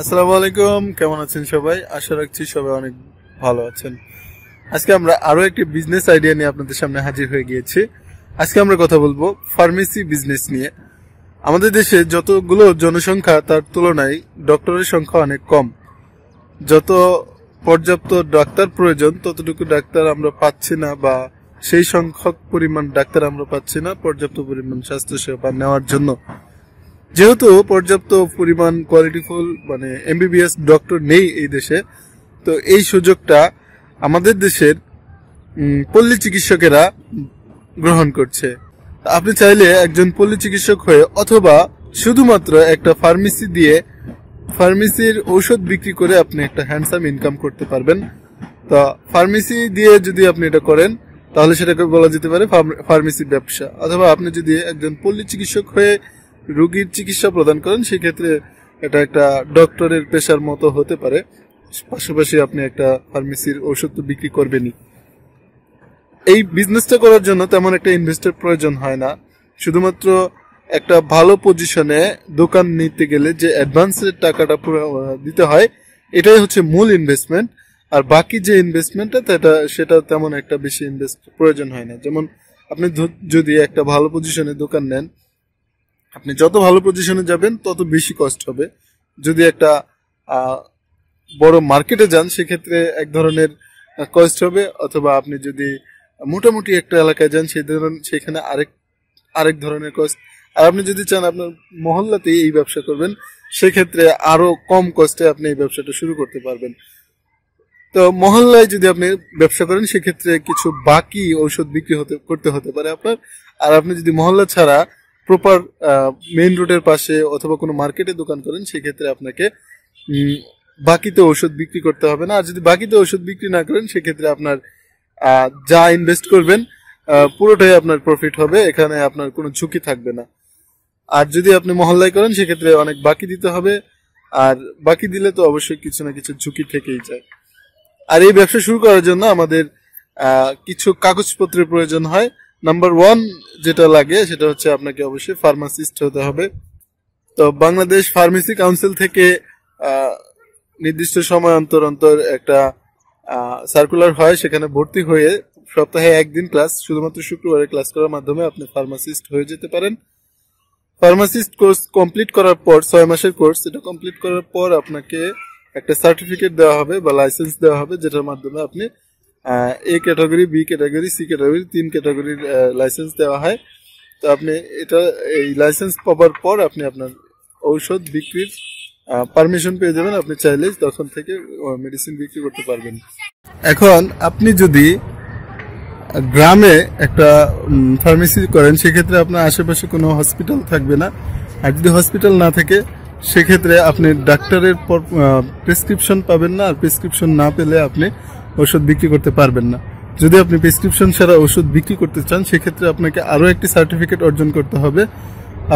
আসসালামু আলাইকুম, কেমন আছেন সবাই? আশা রাখছি সবাই অনেক ভালো আছেন। আজকে আমরা আরও একটি বিজনেস আইডিয়া নিয়ে আপনাদের সামনে হাজির হয়ে গিয়েছি। আজকে আমরা কথা বলব ফার্মেসি বিজনেস নিয়ে। আমাদের দেশে যতগুলো জনসংখ্যা তার তুলনায় ডক্টরের সংখ্যা অনেক কম। যত পর্যাপ্ত ডাক্তার প্রয়োজন, ততটুকু ডাক্তার আমরা পাচ্ছি না বা সেই সংখ্যক পরিমাণ ডাক্তার আমরা পাচ্ছি না পর্যাপ্ত পরিমাণ স্বাস্থ্য সেবা নেওয়ার জন্য। যেহেতু পর্যাপ্ত পরিমাণ কোয়ালিটিফুল মানে এমবিবিএস ডক্টর নেই এই দেশে, তো এই সুযোগটা আমাদের দেশের পল্লী চিকিৎসকেরা গ্রহণ করছে। আপনি চাইলে একজন পল্লী চিকিৎসক হয়ে অথবা শুধুমাত্র একটা ফার্মেসি দিয়ে ফার্মেসির ঔষধ বিক্রি করে আপনি একটা হ্যান্ডসাম ইনকাম করতে পারবেন। তা ফার্মেসি দিয়ে যদি আপনি এটা করেন, তাহলে সেটাকে বলা যেতে পারে ফার্মেসি ব্যবসা। অথবা আপনি যদি একজন পল্লী চিকিৎসক হয়ে রোগীর চিকিৎসা প্রদান করেন, সেক্ষেত্রে এটা একটা ডক্টরের পেশার মতো হতে পারে। পাশাপাশি আপনি একটা ফার্মেসির ওষুধ তো বিক্রি করবেনই। এই বিজনেসটা করার জন্য তেমন একটা ইনভেস্টের প্রয়োজন হয় না। শুধুমাত্র একটা ভালো পজিশনে দোকান নিতে গেলে যে অ্যাডভান্সের টাকাটা দিতে হয়, এটাই হচ্ছে মূল ইনভেস্টমেন্ট আর বাকি যে ইনভেস্টমেন্টটা সেটা সেটা তেমন একটা বেশি ইনভেস্ট প্রয়োজন হয় না। যেমন আপনি যদি একটা ভালো পজিশনে দোকান নেন আপনি যত ভালো পজিশনে যাবেন, তত বেশি কষ্ট হবে। যদি একটা বড় মার্কেটে যান, সেক্ষেত্রে এক ধরনের কষ্ট হবে। অথবা আপনি যদি মোটামুটি একটা এলাকায় যান, সেই ধরনের সেখানে আরেক আরেক ধরনের কষ্ট আর আপনি যদি চান আপনার মহল্লাতেই এই ব্যবসা করবেন, সেক্ষেত্রে আরও কম কষ্টে আপনি এই ব্যবসাটা শুরু করতে পারবেন। তো মহল্লায় যদি আপনি ব্যবসা করেন, সেক্ষেত্রে কিছু বাকি ঔষধ বিক্রি হতে, করতে হতে পারে আপনার। আর আপনি যদি মহল্লা ছাড়া প্রপার মেইন রোডের পাশে অথবা কোনো মার্কেটে দোকান করেন, সেক্ষেত্রে আপনাকে বাকিতে ওষুধ বিক্রি করতে হবে না। আর যদি বাকিতে ওষুধ বিক্রি না করেন, সেক্ষেত্রে আপনার যা ইনভেস্ট করবেন পুরোটাই আপনার প্রফিট হবে। এখানে আপনার কোনো ঝুঁকি থাকবে না। আর যদি আপনি মহল্লায় করেন, সেক্ষেত্রে অনেক বাকি দিতে হবে। আর বাকি দিলে তো অবশ্যই কিছু না কিছু ঝুঁকি থেকেই যায়। আর এই ব্যবসা শুরু করার জন্য আমাদের কিছু কাগজপত্রের প্রয়োজন হয়। নাম্বার ওয়ান যেটা লাগে, সেটা হচ্ছে আপনাকে অবশ্যই ফার্মাসিস্ট হতে হবে। তো বাংলাদেশ ফার্মেসি কাউন্সিল থেকে নির্দিষ্ট সময় অন্তর অন্তর একটা সার্কুলার হয়, সেখানে ভর্তি হয়ে সপ্তাহে একদিন ক্লাস শুধুমাত্র শুক্রবারে ক্লাস করার মাধ্যমে আপনি ফার্মাসিস্ট হয়ে যেতে পারেন। ফার্মাসিস্ট কোর্স কমপ্লিট করার পর, ছয় মাসের কোর্স এটা কমপ্লিট করার পর আপনাকে একটা সার্টিফিকেট দেওয়া হবে বা লাইসেন্স দেওয়া হবে, যেটার মাধ্যমে আপনি A category B category C category তিন ক্যাটাগরির লাইসেন্স দেওয়া হয়। তো আপনি এটা, এই লাইসেন্স পাওয়ার পর আপনি আপনার ঔষধ বিক্রির পারমিশন পেয়ে যাবেন। আপনি চাইলে তখন থেকে মেডিসিন বিক্রি করতে পারবেন। এখন আপনি যদি গ্রামে একটা ফার্মেসি করেন, সেক্ষেত্রে আপনার আশেপাশে কোনো হসপিটাল থাকবে না। আর যদি হসপিটাল না থাকে, সেক্ষেত্রে আপনি ডাক্তারের পর প্রেসক্রিপশন পাবেন না। আর প্রেসক্রিপশন না পেলে আপনি ওষুধ বিক্রি করতে পারবেন না। যদি আপনি প্রেসক্রিপশন ছাড়া ওষুধ বিক্রি করতে চান, সেক্ষেত্রে আপনাকে আরও একটি সার্টিফিকেট অর্জন করতে হবে।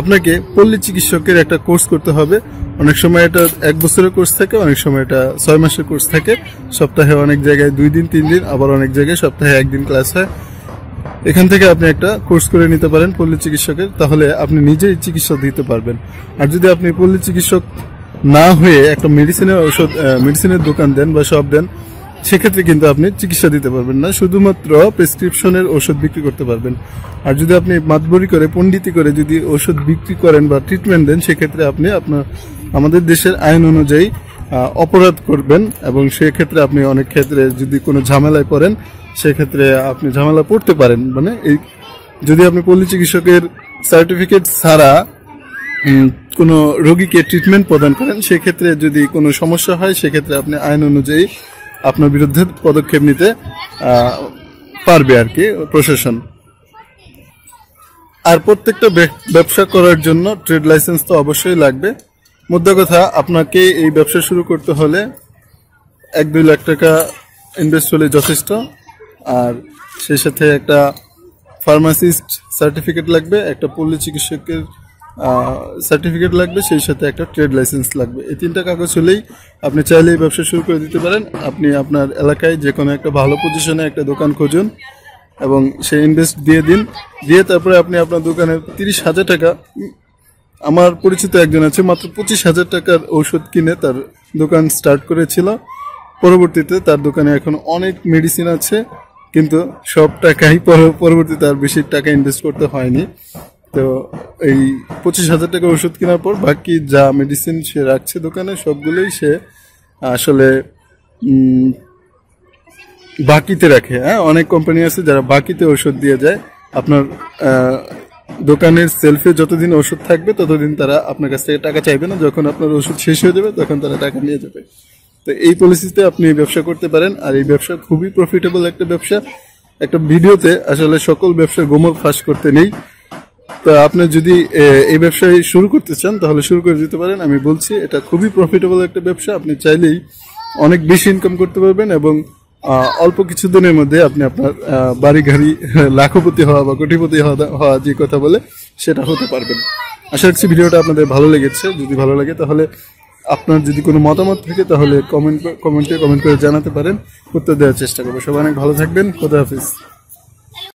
আপনাকে পল্লী চিকিৎসকের একটা কোর্স করতে হবে। অনেক সময় এটা এক বছরের কোর্স থাকে, অনেক সময় এটা ছয় মাসের কোর্স থাকে। সপ্তাহে অনেক জায়গায় দুই দিন, তিন দিন, আবার অনেক জায়গায় সপ্তাহে একদিন ক্লাস হয়। এখান থেকে আপনি একটা কোর্স করে নিতে পারেন পল্লী চিকিৎসকের, তাহলে আপনি নিজেই চিকিৎসা দিতে পারবেন। আর যদি আপনি পল্লী চিকিৎসক না হয়ে একটা মেডিসিনের ঔষধ মেডিসিনের দোকান দেন বা সব দেন সেক্ষেত্রে কিন্তু আপনি চিকিৎসা দিতে পারবেন না, শুধুমাত্র প্রেসক্রিপশনের ওষুধ বিক্রি করতে পারবেন। আর যদি আপনি মাতবরি করে, পণ্ডিতি করে যদি ওষুধ বিক্রি করেন বা ট্রিটমেন্ট দেন, সেক্ষেত্রে আপনি আপনার, আমাদের দেশের আইন অনুযায়ী অপরাধ করবেন এবং সেক্ষেত্রে আপনি অনেক ক্ষেত্রে যদি কোনো ঝামেলায় পড়েন, সেক্ষেত্রে আপনি ঝামেলা পড়তে পারেন। মানে এই, যদি আপনি পল্লী চিকিৎসকের সার্টিফিকেট ছাড়া কোনো রোগীকে ট্রিটমেন্ট প্রদান করেন, সেক্ষেত্রে যদি কোনো সমস্যা হয়, সেক্ষেত্রে আপনি আইন অনুযায়ী আপনার বিরুদ্ধে পদক্ষেপ নিতে পারবে আর কি, প্রশাসন। আর প্রত্যেকটা ব্যবসা করার জন্য ট্রেড লাইসেন্স তো অবশ্যই লাগবে। মুদ্রা কথা, আপনাকে এই ব্যবসা শুরু করতে হলে এক দুই লাখ টাকা ইনভেস্ট হলে যথেষ্ট। আর সেই সাথে একটা ফার্মাসিস্ট সার্টিফিকেট লাগবে, একটা পল্লী চিকিৎসকের সার্টিফিকেট লাগবে, সেই সাথে একটা ট্রেড লাইসেন্স লাগবে। এই তিনটা কাগজ হলেই আপনি চাইলে এই ব্যবসা শুরু করে দিতে পারেন। আপনি আপনার এলাকায় যে কোনো একটা ভালো পজিশনে একটা দোকান খুঁজুন এবং সেই ইনভেস্ট দিয়ে দিন। দিয়ে তারপরে আপনি আপনার দোকানে তিরিশ হাজার টাকা, আমার পরিচিত একজন আছে, মাত্র পঁচিশ হাজার টাকার ঔষধ কিনে তার দোকান স্টার্ট করেছিল। পরবর্তীতে তার দোকানে এখন অনেক মেডিসিন আছে, কিন্তু সব টাকাই পরবর্তীতে আর বেশি টাকা ইনভেস্ট করতে হয়নি। তো এই পঁচিশ হাজার টাকা ওষুধ কেনার পর বাকি যা মেডিসিন সে রাখছে দোকানে, সবগুলোই সে আসলে বাকিতে রাখে। হ্যাঁ অনেক কোম্পানি আছে যারা বাকিতে ওষুধ দিয়ে যায়। আপনার দোকানের সেলফে যতদিন ওষুধ থাকবে, ততদিন তারা আপনার কাছ থেকে টাকা চাইবে না। যখন আপনার ওষুধ শেষ হয়ে যাবে, তখন তারা টাকা নিয়ে যাবে। তো এই পলিসিতে আপনি ব্যবসা করতে পারেন। আর এই ব্যবসা খুবই প্রফিটেবল একটা ব্যবসা। একটা ভিডিওতে আসলে সকল ব্যবসা গোমর ফাঁস করতে নেই। তো আপনি যদি এই ব্যবসায় শুরু করতে চান, তাহলে শুরু করে দিতে পারেন। আমি বলছি, এটা খুবই প্রফিটেবল একটা ব্যবসা। আপনি চাইলেই অনেক বেশি ইনকাম করতে পারবেন এবং অল্প কিছু দিনের মধ্যে আপনি আপনার বাড়ি গাড়ি লাখপতি হওয়া বা কোটিপতি হওয়া যে কথা বলে, সেটা হতে পারবেন। আশা রাখছি ভিডিওটা আপনাদের ভালো লেগেছে। যদি ভালো লাগে, তাহলে আপনার যদি কোনো মতামত থাকে, তাহলে কমেন্ট কমেন্টে কমেন্ট করে জানাতে পারেন। উত্তর দেওয়ার চেষ্টা করব। সবাই অনেক ভালো থাকবেন। খোদা হাফিজ।